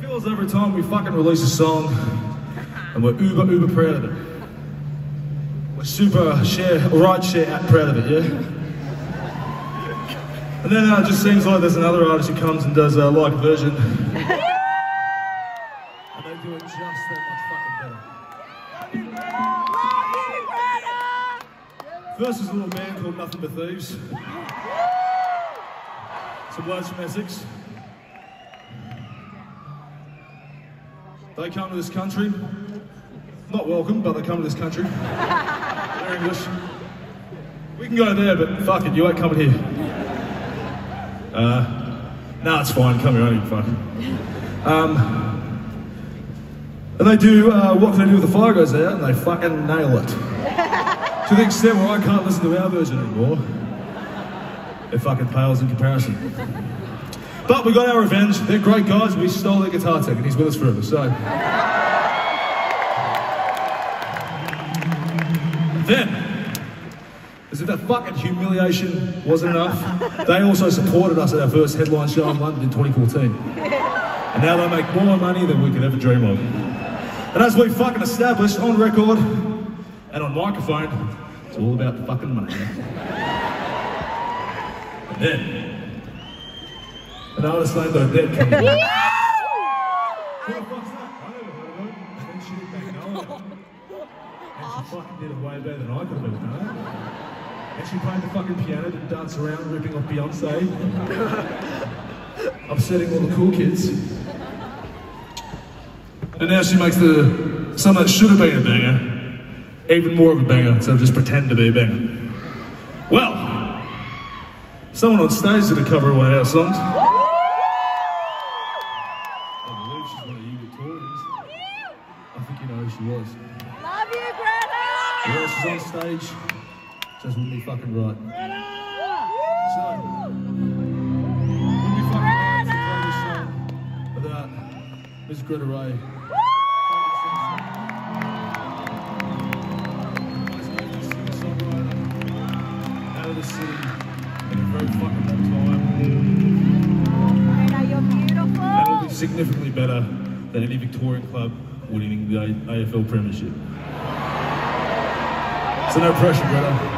feels every time we fucking release a song, and we're uber, uber proud of it. We're super share, right share out proud of it, yeah? And then uh, it just seems like there's another artist who comes and does a like version. and they do it just that much fucking better. First is a little band called Nothing But Thieves. Some words from Essex. They come to this country, not welcome, but they come to this country. They're English. We can go there, but fuck it, you ain't coming here. Uh, no, it's fine, come here, I don't fuck. Um, and they do uh, What Can I Do With the Fire Goes Out, and they fucking nail it. to the extent where I can't listen to our version anymore. It fucking pales in comparison. But we got our revenge. They're great guys. We stole their guitar tech, and he's with us forever. So. Then, as if that fucking humiliation wasn't enough, they also supported us at our first headline show in London in 2014. And now they make more money than we could ever dream of. And as we fucking established on record and on microphone, it's all about the fucking money. And then, an artist named Odette came in. Who that? I never heard of her. And then she did Magnolia. And she fucking did it way better than I could have done. And she played the fucking piano to dance around, ripping off Beyonce. Upsetting all the cool kids. And now she makes the song that should have been a banger, even more of a banger, of just pretend to be a banger. Well, someone on stage did a cover of one of our songs. She's on stage. Just wouldn't be fucking right. So, wouldn't be fucking right to play this song without Miss Gretta Ray. Out of the city in a very fucking long time. Gretta, you're beautiful! That will be significantly better than any Victorian club winning the AFL Premiership. So no pressure, Gretta.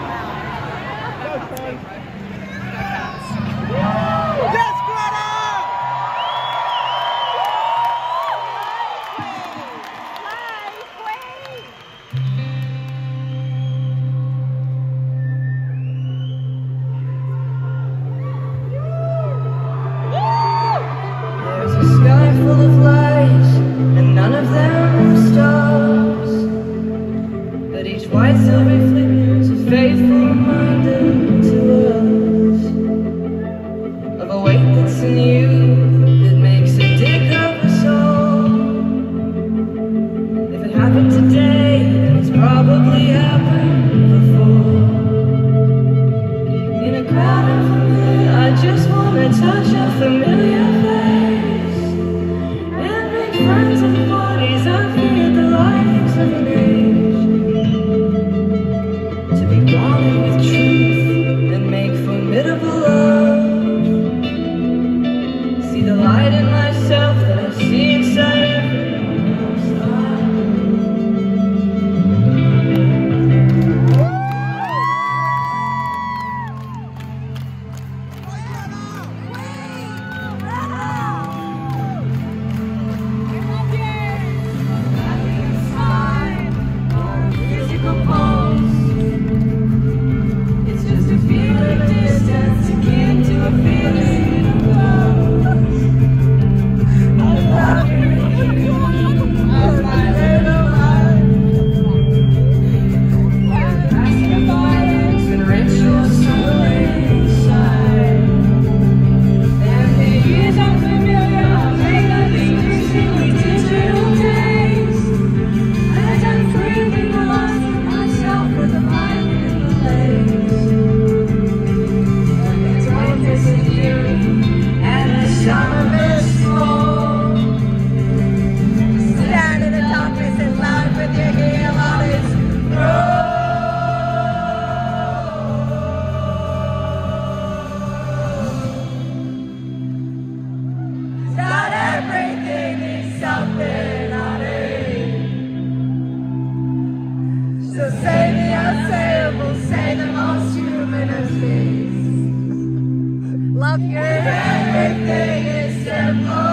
love you. Everything is simple.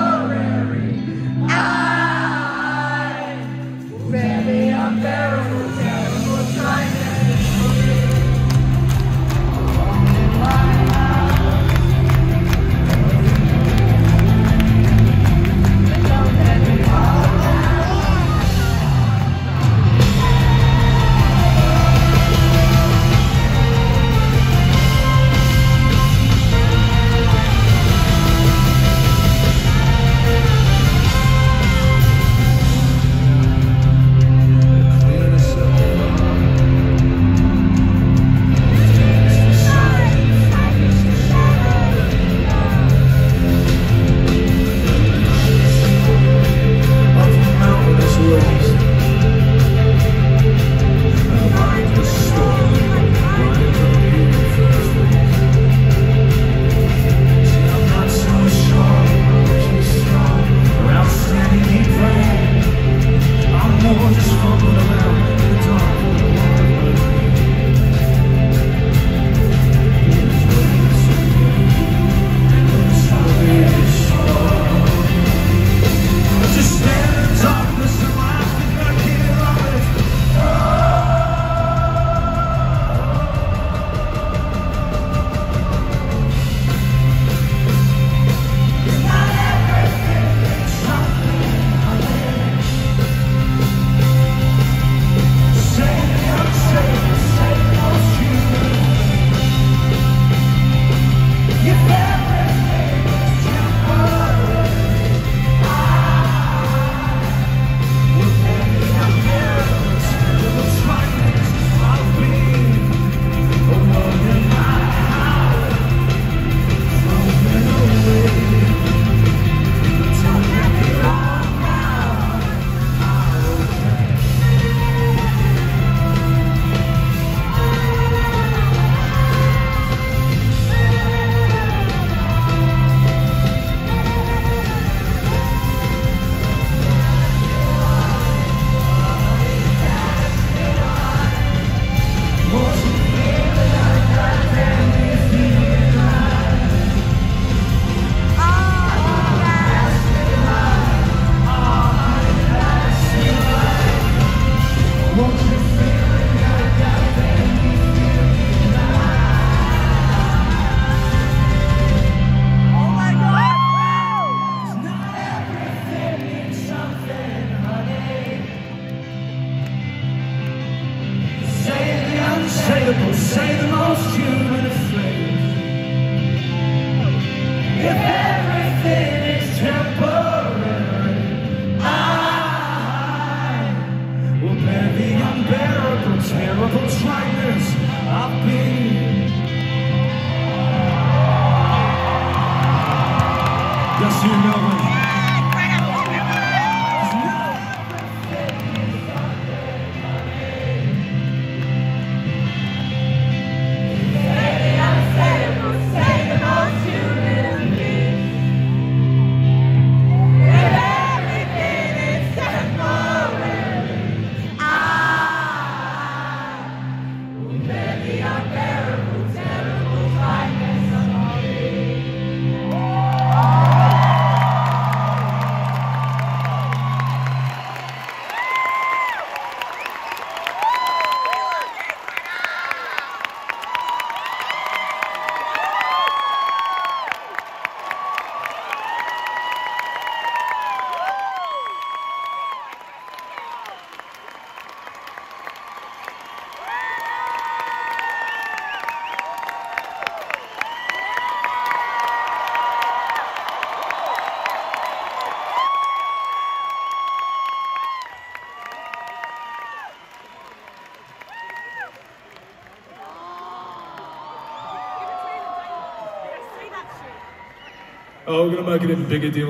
Oh, we're gonna make it a bigger deal.